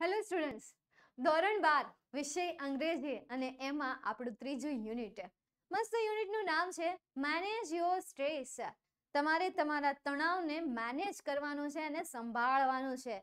Hello students ધોરણ બાર, વિષય અંગ્રેજી અને એમાં આપણું ત્રીજું યુનિટ મસ્ત યુનિટનું નામ છે મેનેજ યોર સ્ટ્રેસ તમારે તમારા તણાવને મેનેજ કરવાનું છે અને સંભાળવાનું છે.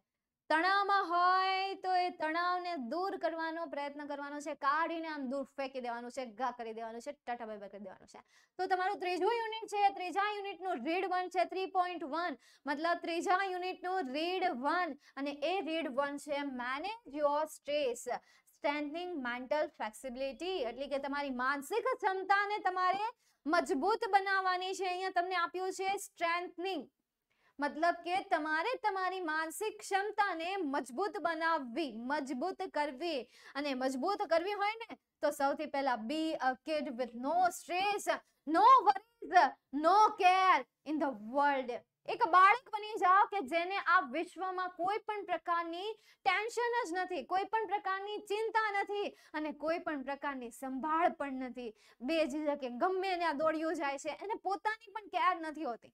તણાવમાં હોય તો એ તણાવને દૂર કરવાનો પ્રયત્ન કરવાનો છે. કાઢીને આમ દૂર ફેંકી દેવાનું છે, ઘા કરી દેવાનું છે, ટાટા બાય કરી દેવાનું છે. તો તમારું ત્રીજું યુનિટ છે, ત્રીજા યુનિટનું રીડ વન છે, થ્રી પોઈન્ટ વન. મતલબ ત્રીજા યુનિટનું રીડ વન અને એ રીડ વન છે manage your stress strengthening mental flexibility એટલે કે તમારી માનસિક ક્ષમતાને તમારે મજબૂત બનાવવાની છે. અહીંયા તમને આપ્યું છે સ્ટ્રેન્થનિંગ મતલબ કે તમારે તમારી માનસિક ક્ષમતાને મજબૂત બનાવવી, મજબૂત કરવી. અને મજબૂત કરવી હોય ને, તો સૌથી પહેલા be a kid with no stress no worries no care in the world એક બાળક બની જાઓ કે જેને આ વિશ્વમાં કોઈ પણ પ્રકારની ટેન્શન જ નથી, કોઈ પણ પ્રકારની ચિંતા નથી અને કોઈ પણ પ્રકારની સંભાળ પણ નથી. બે કે ગમે ત્યાં દોડ્યું જાય છે, એને પોતાની પણ કેર નથી હોતી.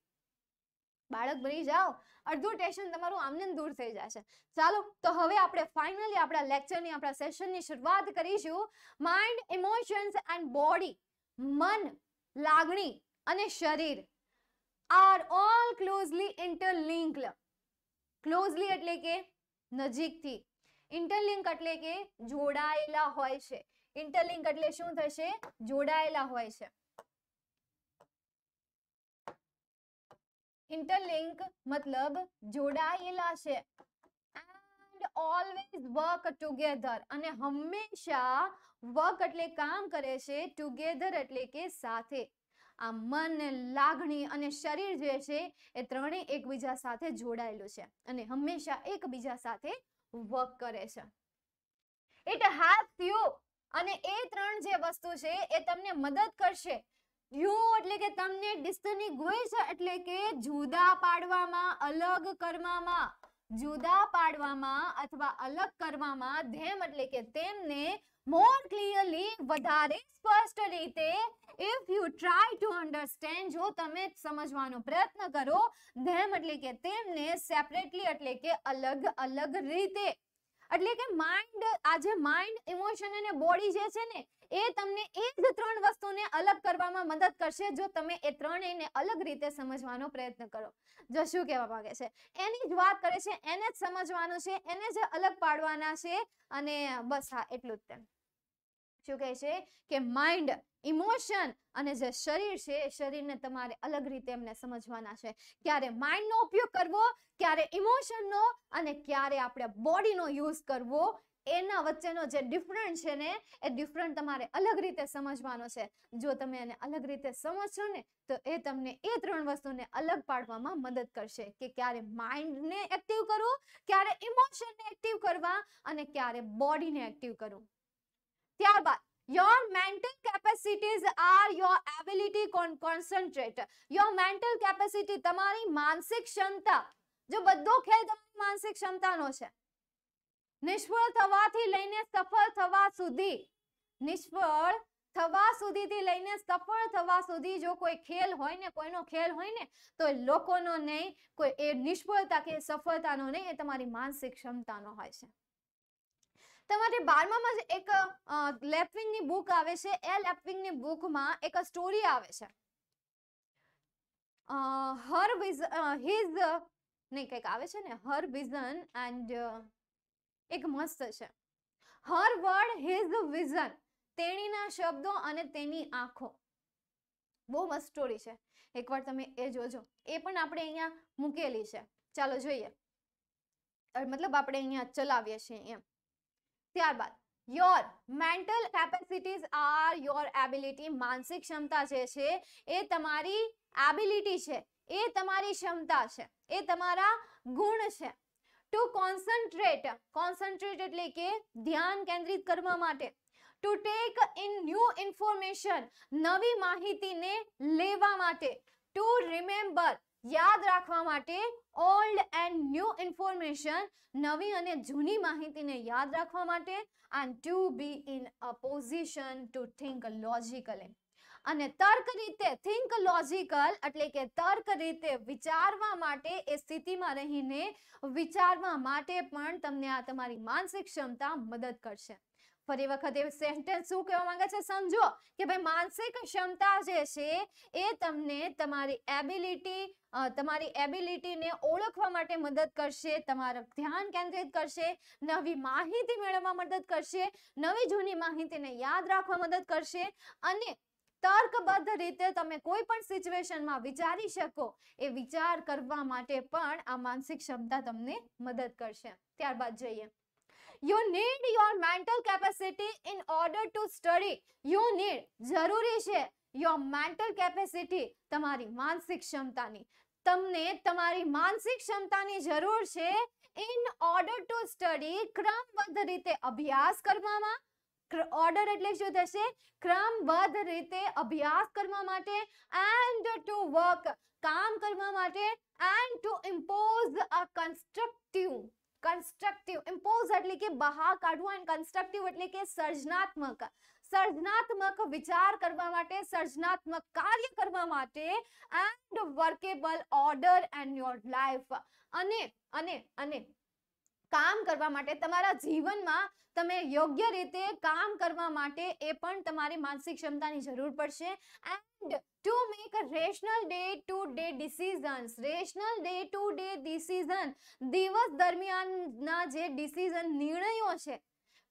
બાળક બની જાઓ, અડધું ટેન્શન તમારું આમને દૂર થઈ જશે. ચાલો, તો હવે આપણે ફાઇનલી આપણા લેક્ચરની આપણા સેશનની શરૂઆત કરીશું. માઇન્ડ ઇમોશન્સ એન્ડ બોડી મન, લાગણી અને શરીર are all closely interlink closely એટલે કે નજીકથી. ઇન્ટરલિંક એટલે કે જોડાયેલા હોય છે. ઇન્ટરલિંક એટલે શું થશે? જોડાયેલા હોય છે. ઇન્ટરલિંક મતલબ જોડાયેલા છે એન્ડ ઓલવેઝ વર્ક ટુગેધર અને હંમેશા વર્ક એટલે કામ કરે છે ટુગેધર એટલે કે સાથે આ મન લાગણી અને શરીર જે છે એ ત્રણેય એકબીજા સાથે જોડાયેલું છે અને હંમેશા એકબીજા સાથે વર્ક કરે છે ઇટ હેલ્પ યુ અને એ ત્રણ જે વસ્તુ છે એ તમને મદદ કરશે યુ એટલે કે તમને ડિસ્ટિંગ્વિશ એટલે કે જુદા પાડવામાં, અલગ કરવામાં, જુદા પાડવામાં અથવા અલગ કરવામાં ધેમ એટલે કે તેમને મોર ક્લિયરલી વધારે સ્પષ્ટ રીતે if you try to understand જો તમે સમજવાનો પ્રયત્ન કરો, ધેમ એટલે કે તેમને સેપરેટલી એટલે કે અલગ અલગ રીતે. એટલે કે માઇન્ડ આજે માઇન્ડ ઇમોશન અને બોડી જે છે ને એ તમને એ જ ત્રણ વસ્તુને અલગ કરવામાં મદદ કરશે જો તમે એ ત્રણેયને અલગ રીતે સમજવાનો પ્રયત્ન કરો. જો શું કહેવા માંગે છે. એની જ વાત કરે છે, એને જ સમજવાનું છે, એને જ અલગ પાડવાના છે અને બસ હા, એટલું જ તેમ. શું કહે છે કે માઇન્ડ ઇમોશન અને જે શરીર છે, એ શરીરને તમારે અલગ રીતે એમને સમજવાના છે. ક્યારે માઇન્ડનો ઉપયોગ કરવો, ક્યારે ઇમોશનનો અને ક્યારે આપણે બોડીનો યુઝ કરવો એના વચ્ચેનો જે ડિફરન્ટ છે ને, એ ડિફરન્ટ તમારે અલગ રીતે સમજવાનો છે જો તમે એને અલગ રીતે સમજશો ને, તો એ તમને એ ત્રણ વસ્તુને અલગ પાડવામાં મદદ કરશે કે ક્યારે માઇન્ડને એક્ટિવ કરવું, ક્યારે ઇમોશનને એક્ટિવ કરવા અને ક્યારે બોડીને એક્ટિવ કરવું ત્યારબાદ, Your mental capacities are your ability con, concentrate. Your mental capacity તમારી માનસિક ક્ષમતા, જો બધો ખેલ તમારી માનસિક ક્ષમતાનો છે નિષ્ફળ થવાથી લઈને સફળ થવા સુધી, નિષ્ફળ થવા સુધીથી લઈને સફળ થવા સુધી જો કોઈ ખેલ હોય ને, કોઈનો ખેલ હોય ને, તો લોકોનો નહીં, કોઈ એ નિષ્ફળતા કે સફળતાનો નહીં, એ તમારી માનસિક ક્ષમતાનો હોય છે. તમારે બારમામાં જ એક લેપવિંગની બુક આવે છે. એ લેપવિંગની બુકમાં એક સ્ટોરી આવે છે. હર વિઝ હિઝ, નહીં, કંઈક આવે છે ને, હર વિઝન એન્ડ એક મસ્ત છે. હર વર્ડ હિઝ વિઝન તેણીના શબ્દો અને તેની આંખો. બહુ મસ્ત સ્ટોરી છે. એકવાર તમે એ જોજો. એ પણ આપણે અહીંયા મૂકેલી છે. ચાલો જોઈએ. મતલબ આપણે અહીંયા ચલાવીએ છીએ એમ. ત્યારબાદ your mental capacities are your ability માનસિક ક્ષમતા જે છે, એ તમારી એબિલિટી છે. એ તમારી ક્ષમતા છે. એ તમારા ગુણ છે. ટુ કોન્સન્ટ્રેટ કોન્સન્ટ્રેટ એટલે કે ધ્યાન કેન્દ્રિત કરવા માટે. To take in new information નવી માહિતીને લેવા માટે. ટુ રિમેમ્બર યાદ રાખવા માટે ઓલ્ડ એન્ડ ન્યૂ ઇન્ફોર્મેશન નવી અને જૂની માહિતીને યાદ રાખવા માટે. And to be in a position to think logically અને તર્ક રીતે થિંક લોજિકલ એટલે કે તર્ક રીતે વિચારવા માટે એ સ્થિતિમાં રહીને વિચારવા માટે પણ તમને આ તમારી માનસિક ક્ષમતા મદદ કરશે. ફરી વખત એ સેન્ટેન્સ શું કહેવા માંગે છે? સમજો કે ભાઈ માનસિક ક્ષમતા જે છે એ તમને તમારી એબિલિટી તમારી એબિલિટીને ઓળખવા માટે મદદ કરશે, તમારું ધ્યાન કેન્દ્રિત કરશે, નવી માહિતી મેળવવા મદદ કરશે, નવી જૂની માહિતીને યાદ રાખવા મદદ કરશે અને તર્કબદ્ધ રીતે તમે કોઈ પણ સિચ્યુએશનમાં વિચારી શકો એ વિચાર કરવા માટે પણ આ માનસિક ક્ષમતા તમને મદદ કરશે. ત્યારબાદ જઈએ. You need your mental capacity in order to study you need જરૂરી છે યોર મેન્ટલ કેપેસિટી તમારી માનસિક ક્ષમતાની. તમને તમારી માનસિક ક્ષમતાની જરૂર છે ઇન ઓર્ડર ટુ સ્ટડી ક્રમબદ્ધ રીતે અભ્યાસ કરવામાં ઓર્ડર એટલે શું થશે? ક્રમબદ્ધ રીતે અભ્યાસ કરવા માટે એન્ડ ટુ વર્ક કામ કરવા માટે and to impose a constructive constructive impose એટલે કે બહાર કાઢવું એન્ડ કન્સ્ટ્રક્ટિવ એટલે કે સર્જનાત્મક સર્જનાત્મક વિચાર કરવા માટે, સર્જનાત્મક કાર્ય કરવા માટે and workable order and your life અને અને અને કામ કરવા માટે, તમારા જીવનમાં તમે યોગ્ય રીતે કામ કરવા માટે એ પણ તમારી માનસિક ક્ષમતાની જરૂર પડશે. And to make a rational day to day decisions rational day to day decision દિવસ દરમિયાનના જે ડિસિઝન નિર્ણયો છે,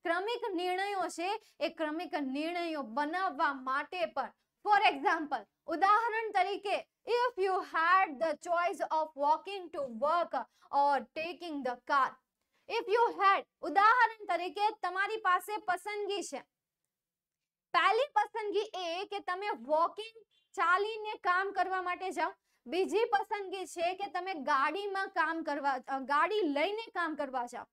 ક્રમિક નિર્ણયો છે, એ ક્રમિક નિર્ણયો બનાવવા માટે પણ. ફોર એક્ઝામ્પલ ઉદાહરણ તરીકે if you had the choice of walking to work or taking the car if you had ઉદાહરણ તરીકે તમારી પાસે પસંદગી છે. પહેલી પસંદગી એ કે તમે વોકિંગ ચાલીને કામ કરવા માટે જાઓ. બીજી પસંદગી છે કે તમે ગાડીમાં કામ કરવા ગાડી લઈને કામ કરવા જાઓ.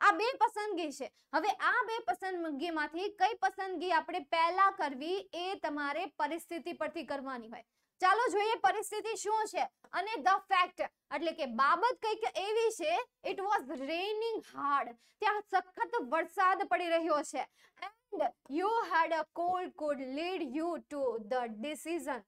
આ બે પસંદગી છે. હવે આ બે પસંદગીમાંથી કઈ પસંદગી આપણે પહેલા કરવી એ તમારે પરિસ્થિતિ પરથી કરવાની હોય. ચાલો જોઈએ પરિસ્થિતિ શું છે અને ધ ફેક્ટ એટલે કે બાબત કંઈક એવી છે ઇટ વોઝ રેનિંગ હાર્ડ ત્યાં સખત વરસાદ પડી રહ્યો છે. And you had a cold could lead you to the decision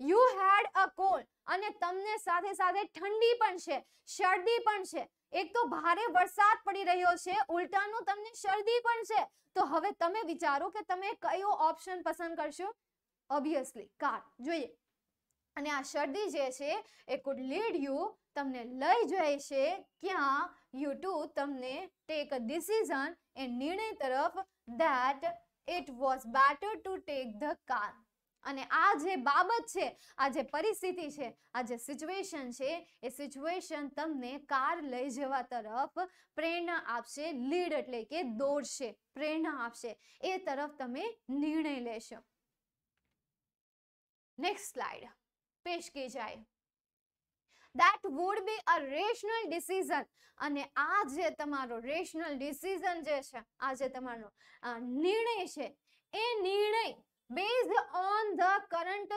you had a cold અને તમને સાથે સાથે ઠંડી પણ છે, શરદી પણ છે. એક તો ભારે વરસાદ પડી રહ્યો છે, ઉલટાનું તમને શરદી પણ છે. તો હવે તમે વિચારો કે તમે કયો ઓપ્શન પસંદ કરશો? ઓબ્વિયસલી કાર જોઈએ. અને આ શરદી જે છે, એ કુડ લીડ યુ તમને લઈ જાય છે ક્યાં યુ ટુ તમને ટેક અ ડિસિઝન એ નિર્ણય તરફ that it was better to take the car અને આ જે બાબત છે, આ જે પરિસ્થિતિ છે, આ જે સિચ્યુએશન છે, એ સિચ્યુએશન તમને કાર લઈ જવા તરફ પ્રેરણા આપશે લીડ એટલે કે દોડશે, પ્રેરણા આપશે, એ તરફ તમે નિર્ણય લેશો. નેક્સ્ટ સ્લાઇડ પેશ કી જાય. That would be a rational decision. અને આ જે તમારો રેશનલ ડિસિઝન જે છે, આ જે તમારો નિર્ણય છે, એ નિર્ણય base on the current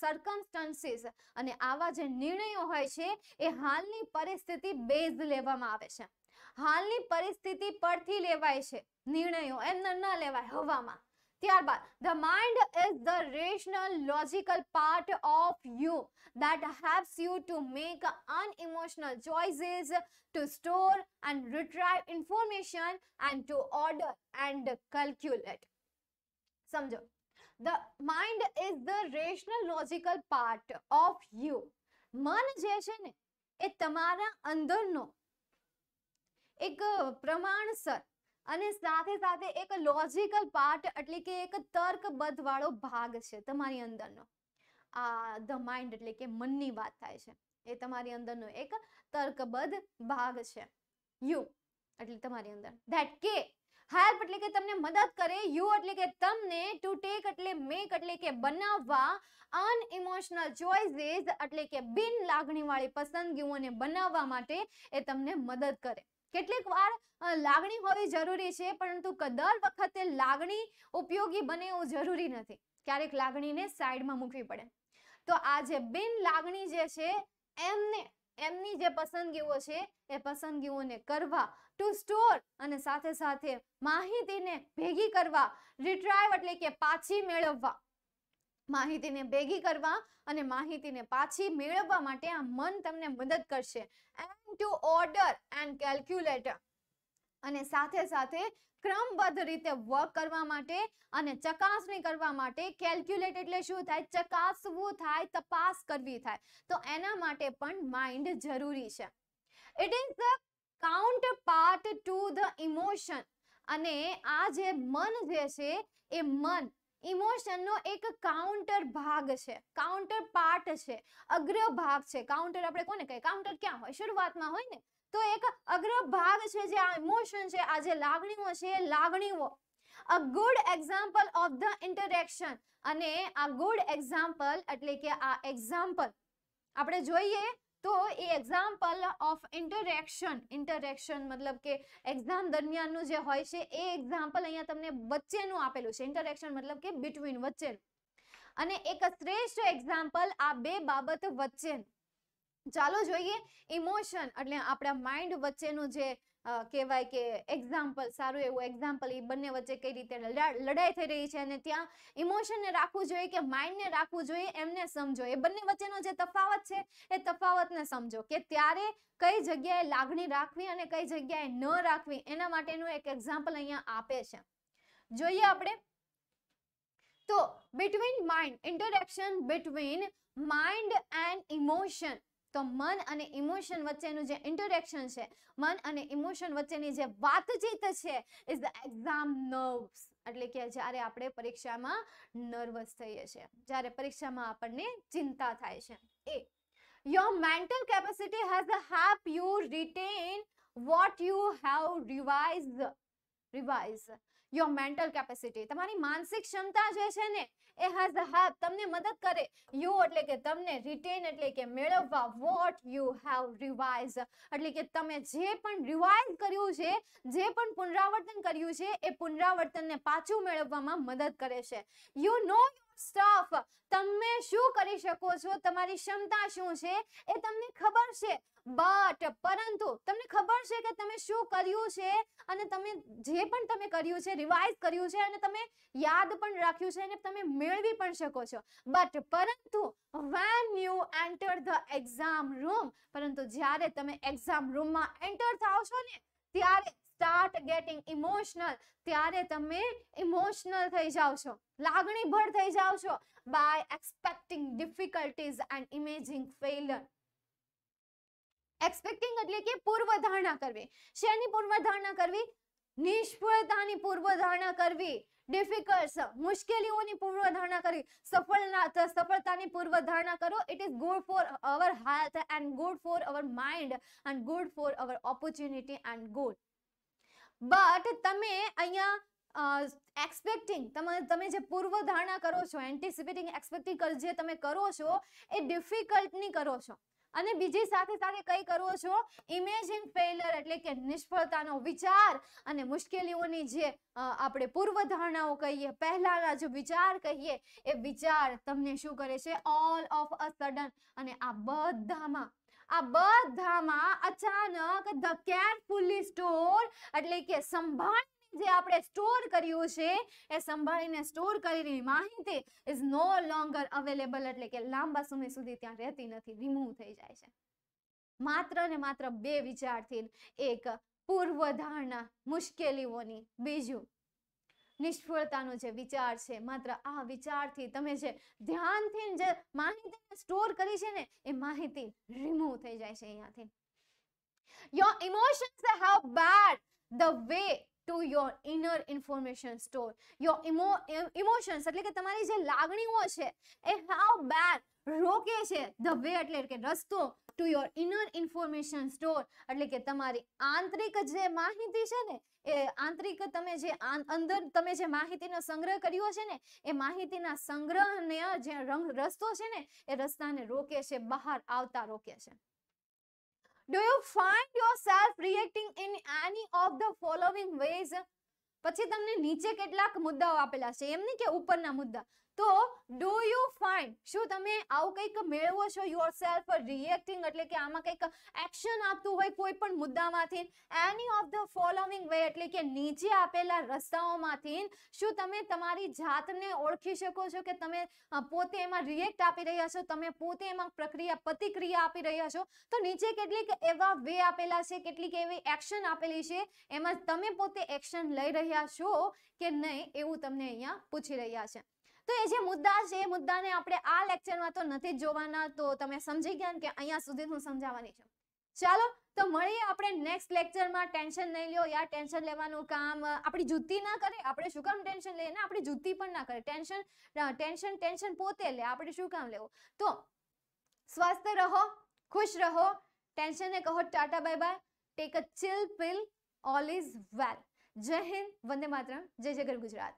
circumstances અને આવા જે નિર્ણયો હોય છે, એ હાલની પરિસ્થિતિ બેઝ લેવામાં આવે છે. હાલની પરિસ્થિતિ પરથી લેવાય છે નિર્ણયો એમ ન લેવાય હવામાં. ત્યારબાદ the mind is the rational logical part of you that helps you to make unemotional choices to store and retrieve information and to order and calculate સમજો the mind is the rational logical part of you મન જે છે ને એ તમારા અંદરનો એક પ્રમાણસર અને સાથે સાથે એક લોજિકલ પાર્ટ એટલે કે એક તર્કબદ્ધ વાળો ભાગ છે તમારી અંદરનો. આ ધ માઇન્ડ એટલે કે મનની વાત થાય છે. એ તમારી અંદરનો એક તર્કબદ્ધ ભાગ છે. યુ એટલે તમારી અંદર. ધેટ કે હેલ્પ એટલે કે તમને મદદ કરે યુ એટલે કે તમને ટુ ટેક એટલે મેક એટલે કે બનાવવા અનઇમોશનલ ચોઇસીસ એટલે કે બિન લાગણીવાળી પસંદગીઓને બનાવવા માટે એ તમને મદદ કરે. કેટલીક વાર લાગણી હોવી જરૂરી છે, પરંતુ દર વખતે લાગણી ઉપયોગી બને એવું જરૂરી નથી. ક્યારેક લાગણીને સાઈડમાં મૂકવી પડે. તો આ જે બિન લાગણી જે છે, એમને, એમની જે પસંદગીઓ છે, એ પસંદગીઓને કરવા ટુ સ્ટોર અને સાથે સાથે માહિતીને ભેગી કરવા રિટ્રાઈવ એટલે કે પાછી મેળવવા. માહિતીને ભેગી કરવા અને માહિતીને પાછી મેળવવા માટે આ મન તમને મદદ કરશે. And to order and calculator અને સાથે સાથે ક્રમબદ્ધ રીતે વર્ક કરવા માટે અને ચકાસણી કરવા માટે કેલ્ક્યુલેટ એટલે શું થાય? ચકાસવું થાય, તપાસ કરવી થાય. તો એના માટે પણ માઇન્ડ જરૂરી છે. It is the count part to the emotion અને આ જે મન જે છે, એ મન ઇમોશનનો એક કાઉન્ટર ભાગ છે. કાઉન્ટર પાર્ટ છે. અગ્ર ભાગ છે. કાઉન્ટર આપણે કોને કહીએ? કાઉન્ટર ક્યાં હોય? શરૂઆતમાં હોય ને? તો એક અગ્ર ભાગ છે જે આ ઇમોશન છે, આ જે લાગણીઓ છે લાગણીઓ. A good example of the interaction અને આ ગુડ એક્ઝામ્પલ એટલે કે આ એક્ઝામ્પલ આપણે જોઈએ તો a example of interaction interaction મતલબ કે એક્ઝામ દરમિયાનનું જે હોય છે, એ એક્ઝામ્પલ અહીંયા તમને વચ્ચેનું આપેલું છે. ઇન્ટરેક્શન મતલબ કે બિટવીન વચ્ચેનું અને એક શ્રેષ્ઠ એક્ઝામ્પલ આ બે બાબત વચ્ચેનું ચાલો જોઈએ ઇમોશન એટલે આપણા માઇન્ડ વચ્ચેનું જે કહેવાય કે એક્ઝામ્પલ સારું એવું એક્ઝામ્પલ એ બંને વચ્ચે કઈ રીતે લડા- લડાઈ થઈ રહી છે અને ત્યાં ઇમોશનને રાખવું જોઈએ કે માઇન્ડને રાખવું જોઈએ, એમને સમજો. એ બંને વચ્ચેનો જે તફાવત છે, એ તફાવતને સમજો કે ત્યારે કઈ જગ્યાએ લાગણી રાખવી અને કઈ જગ્યાએ ન રાખવી એના માટેનું એક એક્ઝામ્પલ અહીંયા આપે છે. જોઈએ આપણે. તો between mind interaction between mind and emotion તો મન અને ઇમોશન વચ્ચેનું જે ઇન્ટરેક્શન છે, મન અને ઇમોશન વચ્ચેની જે વાતચીત છે ઇઝ ધ એક્ઝામ નર્વ્સ એટલે કે જ્યારે આપણે પરીક્ષામાં નર્વસ થઈએ છીએ. જ્યારે પરીક્ષામાં આપણને ચિંતા થાય છે. એ. Your mental capacity has help you retain what you have revise revise your mental capacity તમારી માનસિક ક્ષમતા જે છે ને, એ હેઝ હેલ્પ તમને મદદ કરે. યુ એટલે કે તમને રિટેન એટલે કે મેળવવા. વોટ યુ હેવ રિવાઇઝ એટલે કે તમે જે પણ રિવાઇઝ કર્યું છે, જે પણ પુનરાવર્તન કર્યું છે, એ પુનરાવર્તનને પાછું મેળવવામાં મદદ કરે છે. યુ નો સ્ટફ તમે શું કરી શકો છો? તમારી ક્ષમતા શું છે? એ તમને ખબર છે. બટ પરંતુ તમને ખબર છે કે તમે શું કર્યું છે? અને તમે જે પણ તમે કર્યું છે રિવાઇઝ કર્યું છે, અને તમે યાદ પણ રાખ્યું છે, અને તમે મેળવી પણ શકો છો. બટ પરંતુ when you enter the exam room પરંતુ જ્યારે તમે એક્ઝામ રૂમમાં એન્ટર થાવ છો ને, ત્યારે સ્ટાર્ટ ગેટિંગ ઇમોશનલ ત્યારે તમે ઇમોશનલ થઈ જાઓ છો, લાગણીભર થઈ જાઓ છો by expecting difficulties and imaging failure expecting એટલે કે પૂર્વધારણા કરવી. શેની પૂર્વધારણા કરવી? નિષ્ફળતાની પૂર્વધારણા કરવી. ડિફિકલ્ટ મુશ્કેલીઓની પૂર્વધારણા કરવી. સફળતા સફળતાની પૂર્વધારણા કરો. It is good for our health and good for our mind and good for our opportunity and goal but તમે અહીંયા એક્સપેક્ટિંગ તમે તમે જે પૂર્વ ધારણા કરો છો એન્ટિસિપેટિંગ એક્સપેક્ટિંગ જે તમે કરો છો, એ ડિફિકલ્ટની કરો છો. અને બીજી સાથે સાથે કઈ કરો છો? ઇમેજિંગ ફેલર એટલે કે નિષ્ફળતાનો વિચાર અને મુશ્કેલીઓની જે આપણે પૂર્વ ધારણાઓ કહીએ, પહેલાના જે વિચાર કહીએ, એ વિચાર તમને શું કરે છે? ઓલ ઓફ અ સડન અને આ બધામાં આ બધામાં અચાનક ધ કેરફુલી સ્ટોર એટલે કે સંભાળ જે આપણે સ્ટોર કર્યું છે, એ સંભાળીને સ્ટોર કરેલી માહિતી ઇઝ નો લોંગર અવેલેબલ એટલે કે લાંબા સમય સુધી ત્યાં રહેતી નથી રિમૂવ થઈ જાય છે. માત્ર ને માત્ર બે વિચારથી એક પૂર્વધારણા મુશ્કેલીઓની, બીજું નિષ્ફળતાનો જે વિચાર છે માત્ર આ વિચારથી તમે જે ધ્યાનથી જે માહિતી સ્ટોર કરી છે ને એ માહિતી રિમૂવ થઈ જાય છે અહીંયાથી have bad the way to your inner information store your emo em- emotions એટલે કે તમારી જે લાગણીઓ છે એ how bad રોકે છે the way એટલે કે રસ્તો to your inner information store એટલે કે તમારી આંતરિક જે માહિતી છે ને, એ આંતરિક તમે જે અંદર તમે જે માહિતીનો સંગ્રહ કર્યો છે ને, એ માહિતીના સંગ્રહને જે રસ્તો છે ને, એ રસ્તાને રોકે છે, બહાર આવતા રોકે છે. Do you find yourself reacting in any of the following ways? પછી તમને નીચે કેટલાક મુદ્દાઓ આપેલા છે. એમ નહીં કે ઉપરના મુદ્દા. તો ડુ યુ ફાઇન્ડ શું તમે આવું કંઈક મેળવો છો યોર સેલ્ફ રિએક્ટિંગ એટલે કે આમાં કંઈક એક્શન આપતું હોય કોઈ પણ મુદ્દામાંથી? Any of the following way એટલે કે નીચે આપેલા રસ્તાઓમાંથી શું તમે તમારી જાતને ઓળખી શકો છો કે તમે પોતે એમાં રિએક્ટ આપી રહ્યા છો? તમે પોતે એમાં પ્રક્રિયા, પ્રતિક્રિયા આપી રહ્યા છો? તો નીચે કેટલીક એવા વે આપેલા છે, કેટલીક એવી એક્શન આપેલી છે, એમાં તમે પોતે એક્શન લઈ રહ્યા છો કે નહીં એવું તમને અહીંયા પૂછી રહ્યા છે. તો એ જે મુદ્દા છે, એ મુદ્દાને આપણે આ લેક્ચરમાં તો નથી જોવાના. તો તમે સમજી ગયા ને કે અહીંયા સુધી હું સમજાવવાની છું. ચાલો, તો મળીએ આપણે નેક્સ્ટ લેક્ચરમાં ટેન્શન નહીં લ્યો યાર ટેન્શન લેવાનું કામ. આપણી જુતી ના કરે, આપણે શું કામ ટેન્શન લઈએ? ને, આપણી જુતી પણ ના કરે. ટેન્શન ટેન્શન ટેન્શન પોતે લે, આપણે શું કામ લેવું? તો સ્વસ્થ રહો, ખુશ રહો. ટેન્શનને કહો tata bye bye take a chill pill all is well જય હિન્દ, વંદે માતરમ. જય જય ગુજરાત.